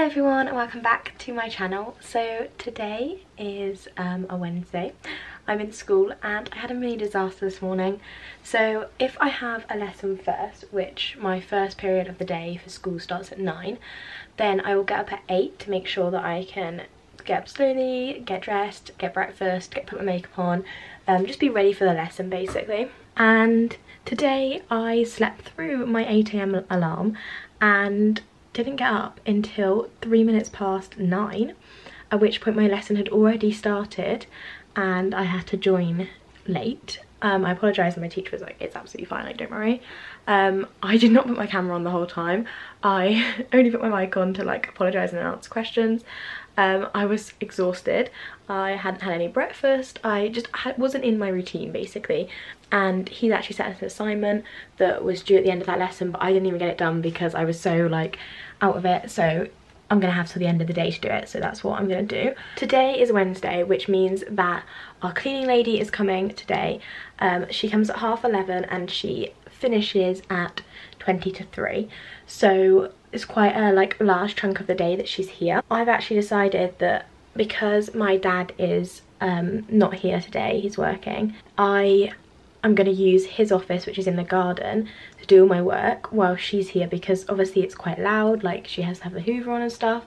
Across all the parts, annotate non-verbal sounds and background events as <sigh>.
Hello everyone and welcome back to my channel. So today is um, a Wednesday. I'm in school and I had a mini disaster this morning. So if I have a lesson first, which my first period of the day for school starts at 9, then I will get up at 8 to make sure that I can get up slowly, get dressed, get breakfast, get put my makeup on, um, just be ready for the lesson basically. And today I slept through my 8am alarm and didn't get up until three minutes past nine, at which point my lesson had already started and I had to join late. Um, I apologise and my teacher was like, it's absolutely fine, like don't worry. Um, I did not put my camera on the whole time. I <laughs> only put my mic on to like apologise and answer questions. Um, I was exhausted. I hadn't had any breakfast. I just wasn't in my routine basically. And he's actually set us an assignment that was due at the end of that lesson, but I didn't even get it done because I was so like out of it. So I'm gonna have till the end of the day to do it so that's what I'm gonna do. Today is Wednesday which means that our cleaning lady is coming today. Um, she comes at half 11 and she finishes at 20 to 3 so it's quite a like large chunk of the day that she's here. I've actually decided that because my dad is um, not here today, he's working, I am going to use his office which is in the garden to do all my work while she's here because obviously it's quite loud like she has to have the hoover on and stuff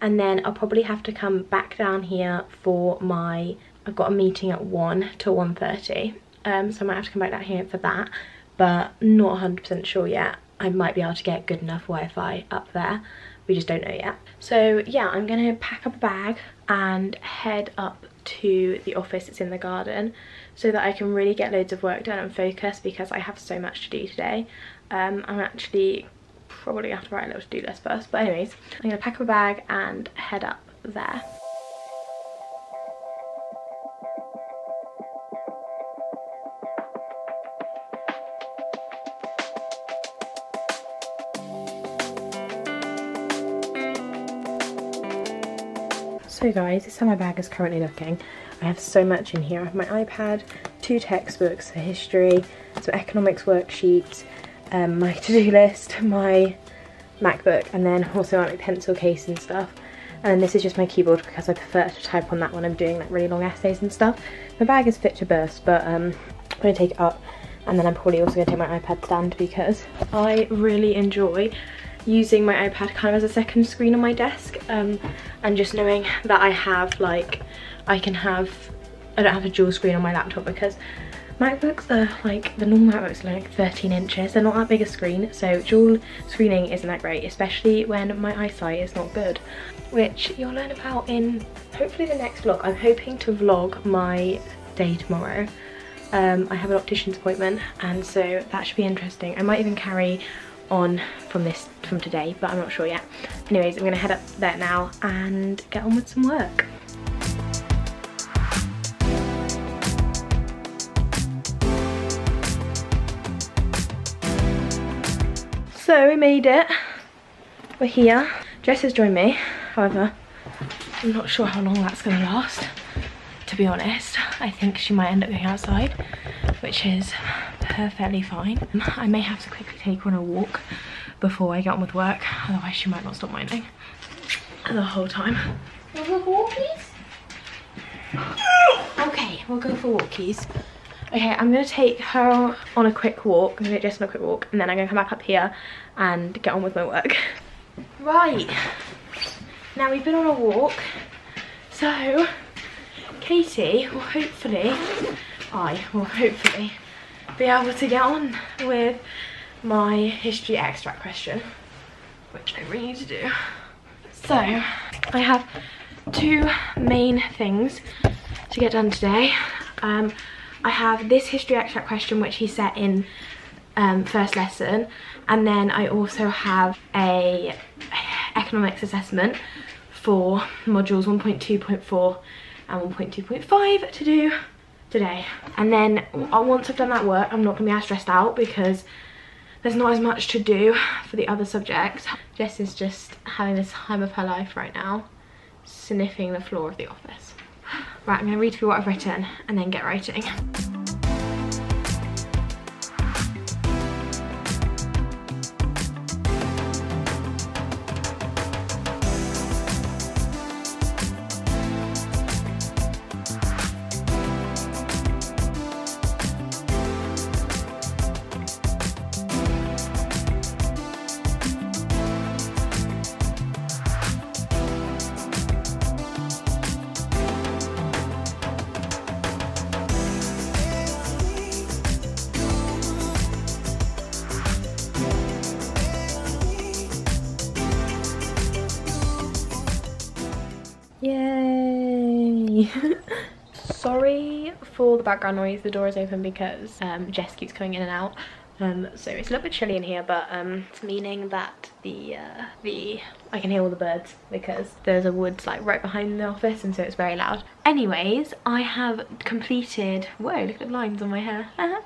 and then I'll probably have to come back down here for my I've got a meeting at 1 till 1.30 um, so I might have to come back down here for that but not 100% sure yet I might be able to get good enough Wi-Fi up there. We just don't know yet. So yeah, I'm gonna pack up a bag and head up to the office It's in the garden so that I can really get loads of work done and focus because I have so much to do today. Um, I'm actually probably going to have to write a little to-do list first, but anyways, I'm gonna pack up a bag and head up there. So guys, this is how my bag is currently looking. I have so much in here. I have my iPad, two textbooks for history, some economics worksheets, um, my <laughs> to-do list, my MacBook, and then also my pencil case and stuff. And this is just my keyboard because I prefer to type on that when I'm doing like really long essays and stuff. My bag is fit to burst, but um, I'm going to take it up and then I'm probably also going to take my iPad stand because I really enjoy using my iPad kind of as a second screen on my desk um, and just knowing that I have like I can have I don't have a dual screen on my laptop because MacBooks are like the normal MacBooks are like 13 inches. They're not that big a screen so dual screening isn't that great especially when my eyesight is not good which you'll learn about in hopefully the next vlog. I'm hoping to vlog my day tomorrow. Um, I have an optician's appointment and so that should be interesting. I might even carry on from this from today but I'm not sure yet. Anyways I'm gonna head up there now and get on with some work. So we made it. We're here. Jess has joined me. However I'm not sure how long that's gonna last to be honest. I think she might end up going outside which is perfectly fine. I may have to quickly take her on a walk before I get on with work, otherwise she might not stop whining the whole time. We'll go for walkies? Okay, we'll go for walkies. Okay, I'm gonna take her on a quick walk. I'm gonna Jess on a quick walk and then I'm gonna come back up here and get on with my work. Right, now we've been on a walk. So, Katie will hopefully, I will hopefully be able to get on with my history extract question, which I really need to do. So, I have two main things to get done today. Um, I have this history extract question which he set in um, first lesson and then I also have a economics assessment for modules 1.2.4 and 1.2.5 to do today. And then once I've done that work, I'm not gonna be as stressed out because there's not as much to do for the other subjects. Jess is just having the time of her life right now, sniffing the floor of the office. Right, I'm gonna read through what I've written and then get writing. Sorry for the background noise, the door is open because um, Jess keeps coming in and out. Um, so it's a little bit chilly in here, but um, it's meaning that the uh, the I can hear all the birds because there's a woods like right behind the office, and so it's very loud. Anyways, I have completed. Whoa! Look at the lines on my hair. <laughs>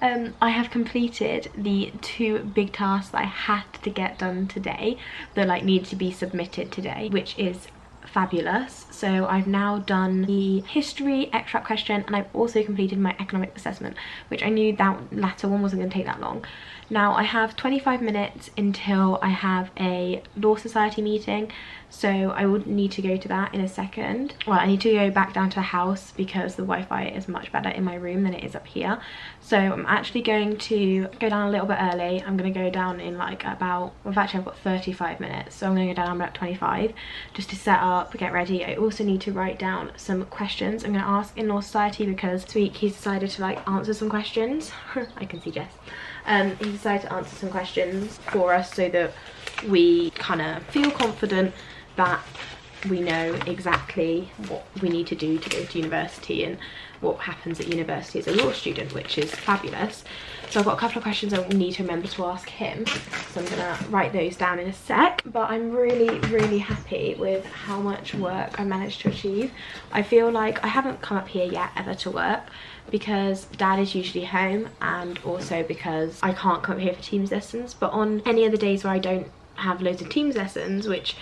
um, I have completed the two big tasks I had to get done today that like need to be submitted today, which is fabulous. So I've now done the history extract question and I've also completed my economic assessment, which I knew that latter one wasn't going to take that long. Now I have 25 minutes until I have a law society meeting so I would need to go to that in a second. Well I need to go back down to the house because the Wi-Fi is much better in my room than it is up here. So I'm actually going to go down a little bit early. I'm going to go down in like about, well actually I've got 35 minutes so I'm going to go down about 25 just to set up, get ready. I also need to write down some questions I'm going to ask in Law Society because this week he's decided to like answer some questions. <laughs> I can see Jess um, he decided to answer some questions for us so that we kind of feel confident that we know exactly what we need to do to go to university and what happens at university as a law student which is fabulous. So I've got a couple of questions I need to remember to ask him. So I'm gonna write those down in a sec. But I'm really really happy with how much work I managed to achieve. I feel like I haven't come up here yet ever to work because dad is usually home and also because I can't come up here for Teams lessons. But on any other days where I don't have loads of Teams lessons which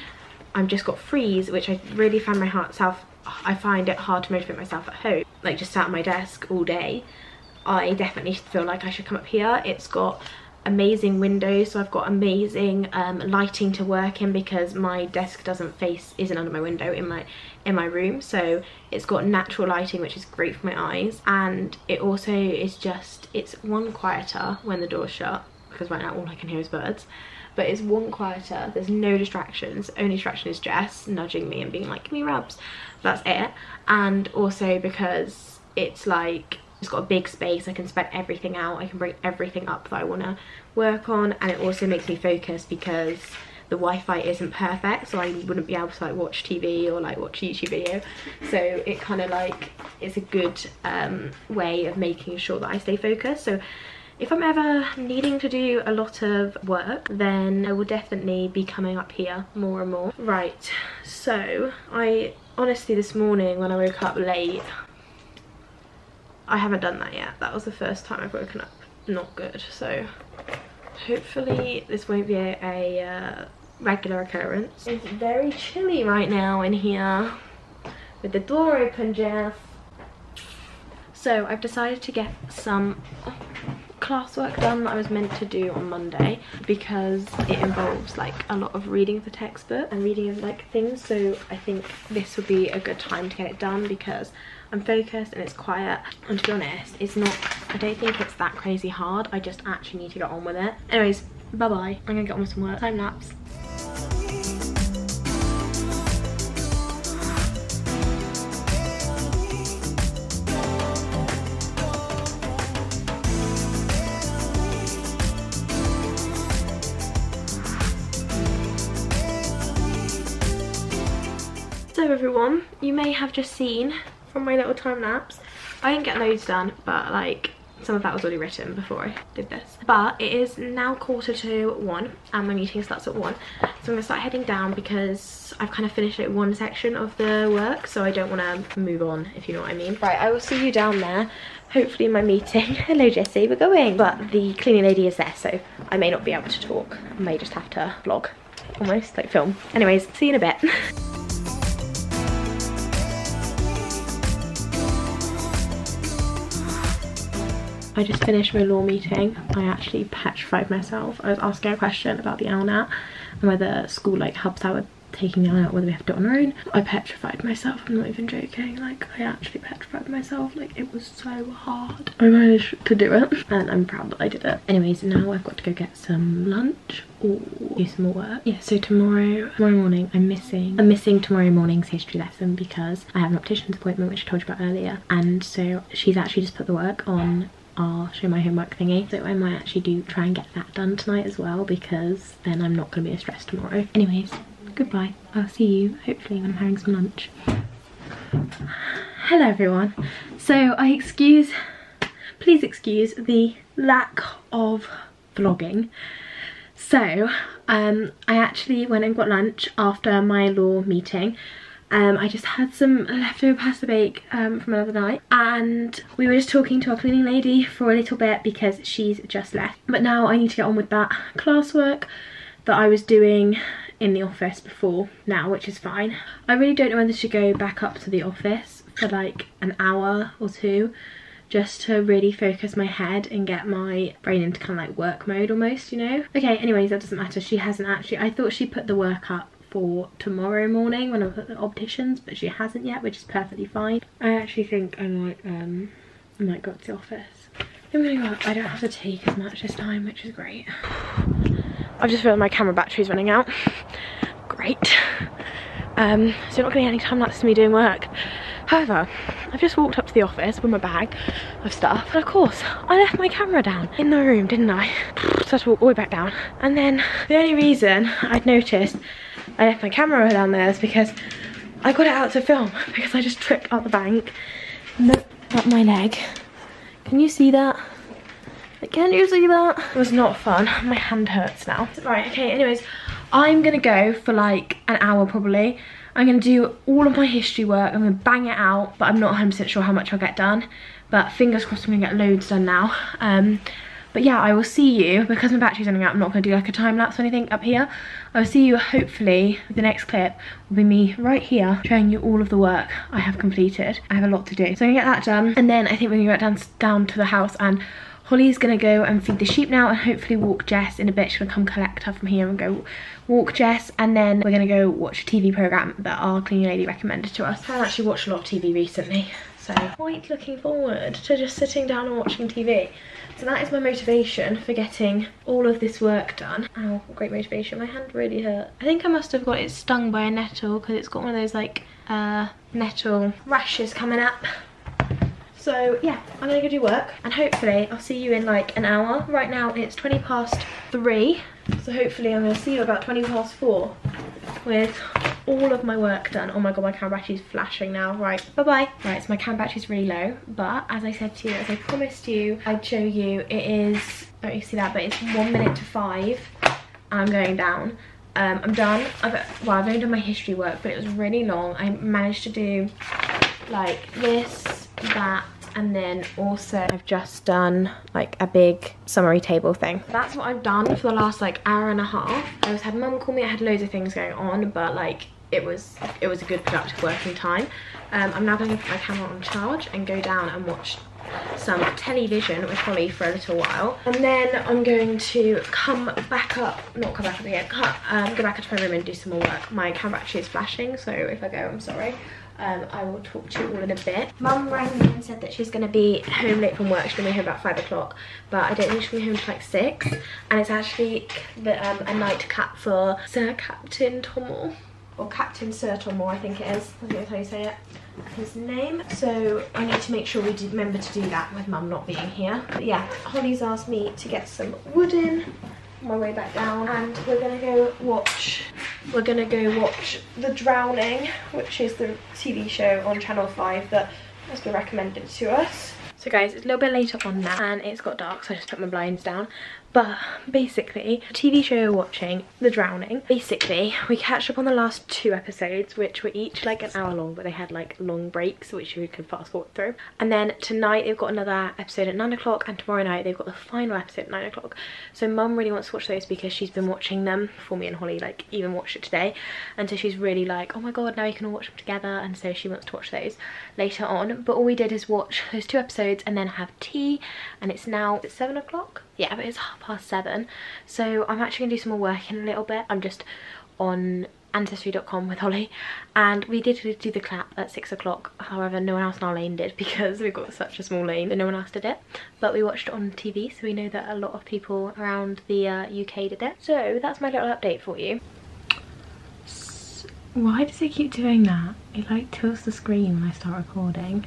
I've just got freeze which I really find myself I find it hard to motivate myself at home like just sat at my desk all day I definitely feel like I should come up here. It's got amazing windows so I've got amazing um, lighting to work in because my desk doesn't face isn't under my window in my in my room. So it's got natural lighting which is great for my eyes. And it also is just it's one quieter when the door's shut because right now all I can hear is birds but it's one quieter. There's no distractions. Only distraction is Jess nudging me and being like give me rubs. That's it. And also because it's like it's got a big space, I can spread everything out, I can bring everything up that I want to work on. And it also makes me focus because the Wi-Fi isn't perfect so I wouldn't be able to like watch TV or like watch YouTube video. So it kind of like it's a good um, way of making sure that I stay focused. So if I'm ever needing to do a lot of work then I will definitely be coming up here more and more. Right so I honestly this morning when I woke up late I haven't done that yet. That was the first time I've woken up not good. So hopefully this won't be a, a uh, regular occurrence. It's very chilly right now in here with the door open, Jess. So I've decided to get some classwork done that I was meant to do on Monday because it involves like a lot of reading of the textbook and reading of like things. So I think this would be a good time to get it done because I'm focused and it's quiet. And to be honest it's not I don't think it's that crazy hard. I just actually need to get on with it. Anyways bye bye I'm gonna get on with some work. Time lapse So everyone, you may have just seen from my little time lapse, I didn't get loads done, but like some of that was already written before I did this. But it is now quarter to one and my meeting starts at one. So I'm gonna start heading down because I've kind of finished it one section of the work, so I don't wanna move on, if you know what I mean. Right, I will see you down there. Hopefully in my meeting. <laughs> Hello Jessie, we're going. But the cleaning lady is there, so I may not be able to talk. I may just have to vlog, almost, like film. Anyways, see you in a bit. <laughs> I just finished my law meeting. I actually petrified myself. I was asking a question about the LNAT and whether school like helps out with taking the LNAT, whether we have to do it on our own. I petrified myself, I'm not even joking. Like I actually petrified myself. Like it was so hard. I managed to do it and I'm proud that I did it. Anyways, now I've got to go get some lunch or do some more work. Yeah, so tomorrow, tomorrow morning I'm missing, I'm missing tomorrow morning's history lesson because I have an optician's appointment which I told you about earlier. And so she's actually just put the work on I'll show my homework thingy. So I might actually do try and get that done tonight as well because then I'm not going to be as stressed tomorrow. Anyways, goodbye. I'll see you hopefully when I'm having some lunch. Hello everyone. So I excuse, please excuse the lack of vlogging. So um, I actually went and got lunch after my law meeting. Um, I just had some leftover pasta bake um, from another night and we were just talking to our cleaning lady for a little bit because she's just left. But now I need to get on with that classwork that I was doing in the office before now, which is fine. I really don't know whether to go back up to the office for like an hour or two just to really focus my head and get my brain into kind of like work mode almost, you know? Okay, anyways, that doesn't matter. She hasn't actually, I thought she put the work up for tomorrow morning when I'm at the opticians, but she hasn't yet, which is perfectly fine. I actually think I might, um, I might go to the office. I'm gonna go up. I don't have to take as much this time, which is great. I've just realised my camera battery's running out. Great. Um, so you're not getting any time lapse of me doing work. However, I've just walked up to the office with my bag of stuff. And of course, I left my camera down in the room, didn't I? <sighs> So I had to walk all the way back down. And then the only reason I'd noticed I left my camera down there is because I got it out to film <laughs> because I just tripped up the bank, looked up my leg. Can you see that? Can you see that? It was not fun. <laughs> My hand hurts now. Right, okay, anyways, I'm gonna go for like an hour probably. I'm gonna do all of my history work. I'm gonna bang it out, but I'm not 100% sure how much I'll get done. But fingers crossed I'm gonna get loads done now. Um, but yeah, I will see you, because my battery's running out, I'm not gonna do like a time lapse or anything up here. I will see you hopefully, the next clip will be me right here showing you all of the work I have completed. I have a lot to do. So I'm gonna get that done, and then I think we're gonna get down, down to the house and Holly's gonna go and feed the sheep now and hopefully walk Jess in a bit. She's gonna come collect her from here and go walk Jess and then we're gonna go watch a TV program that our cleaning lady recommended to us. I haven't actually watched a lot of TV recently, so quite looking forward to just sitting down and watching TV. So that is my motivation for getting all of this work done. Oh, great motivation. My hand really hurt. I think I must have got it stung by a nettle because it's got one of those like uh, nettle rashes coming up. So yeah, I'm gonna go do work and hopefully I'll see you in like an hour. Right now it's 20 past three. So hopefully I'm gonna see you about 20 past four with all of my work done. Oh my god, my camera battery's flashing now. Right, bye-bye. Right, so my camera battery's really low, but as I said to you, as I promised you, I'd show you, it is, I don't you see that, but it's one minute to five, and I'm going down. Um, I'm done. I've, well, I've only done my history work, but it was really long. I managed to do like this, that, and then also I've just done like a big summary table thing. That's what I've done for the last like hour and a half. I was had mum call me, I had loads of things going on, but like it was it was a good productive working time. Um, I'm now going to put my camera on charge and go down and watch some television with Holly for a little while and then I'm going to come back up not come back up again um, go back into my room and do some more work my camera actually is flashing so if I go I'm sorry um, I will talk to you all in a bit. Mum rang me and said that she's going to be home late from work. She's going to be home about 5 o'clock. But I don't think she'll be home till like 6. And it's actually the, um, a nightcap for Sir Captain Tom Moore. Or Captain Sir Tom Moore, I think it is. I think that's how you say it. His name. So I need to make sure we remember to do that with Mum not being here. But yeah, Holly's asked me to get some wood in my way back down and we're gonna go watch we're gonna go watch The Drowning which is the TV show on Channel 5 that has been recommended to us. So guys it's a little bit later on now and it's got dark so I just put my blinds down but basically, TV show we're watching, The Drowning. Basically, we catch up on the last two episodes, which were each like an hour long, but they had like long breaks, which you can fast forward through. And then tonight they've got another episode at nine o'clock, and tomorrow night they've got the final episode at nine o'clock. So mum really wants to watch those because she's been watching them for me and Holly like even watched it today. And so she's really like, oh my god, now you can all watch them together. And so she wants to watch those later on. But all we did is watch those two episodes and then have tea. And it's now, seven o'clock? Yeah but it's half past seven. So i'm actually gonna do some more work in a little bit. I'm just on ancestry.com with Holly and we did do the clap at six o'clock. However no one else in our lane did <laughs> because we've got such a small lane that no one else did it. But we watched it on TV so we know that a lot of people around the uh, UK did it. So that's my little update for you. Why does it keep doing that? It like tilts the screen when I start recording.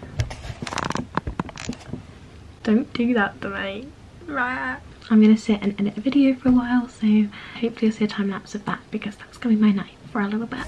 Don't do that to me right. I'm gonna sit and edit a video for a while so hopefully you'll see a time lapse of that because that's gonna be my night for a little bit.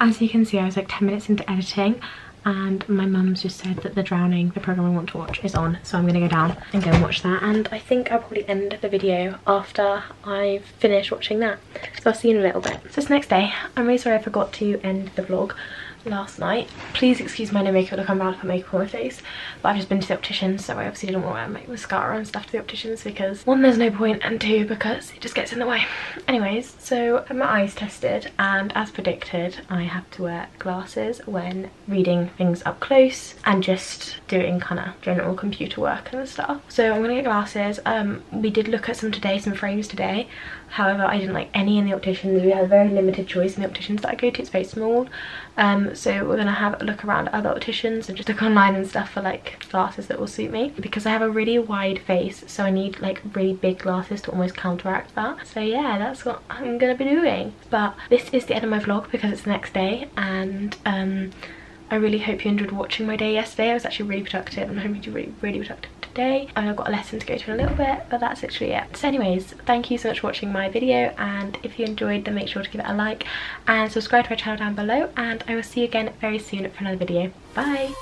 As you can see I was like 10 minutes into editing and my mum's just said that The Drowning, the programme I want to watch, is on. So I'm going to go down and go and watch that. And I think I'll probably end the video after I've finished watching that. So I'll see you in a little bit. So it's next day. I'm really sorry I forgot to end the vlog last night. Please excuse my no makeup look, I'm about to makeup on my face. But I've just been to the optician, so I obviously didn't want to wear my mascara and stuff to the opticians because one, there's no point, and two, because it just gets in the way. Anyways, so had my eyes tested, and as predicted, I have to wear glasses when reading things up close and just doing kind of general computer work and stuff. So I'm gonna get glasses. Um, we did look at some today, some frames today. However, I didn't like any in the opticians. We had a very limited choice in the opticians that I go to. It's very small. Um, so we're gonna have a look around other opticians and just look online and stuff for like glasses that will suit me because I have a really wide face so I need like really big glasses to almost counteract that so yeah that's what I'm gonna be doing but this is the end of my vlog because it's the next day and um, I really hope you enjoyed watching my day yesterday I was actually really productive and hoping to be really, really productive today. I've got a lesson to go to in a little bit but that's literally it. So anyways thank you so much for watching my video and if you enjoyed then make sure to give it a like and subscribe to my channel down below and I will see you again very soon for another video. Bye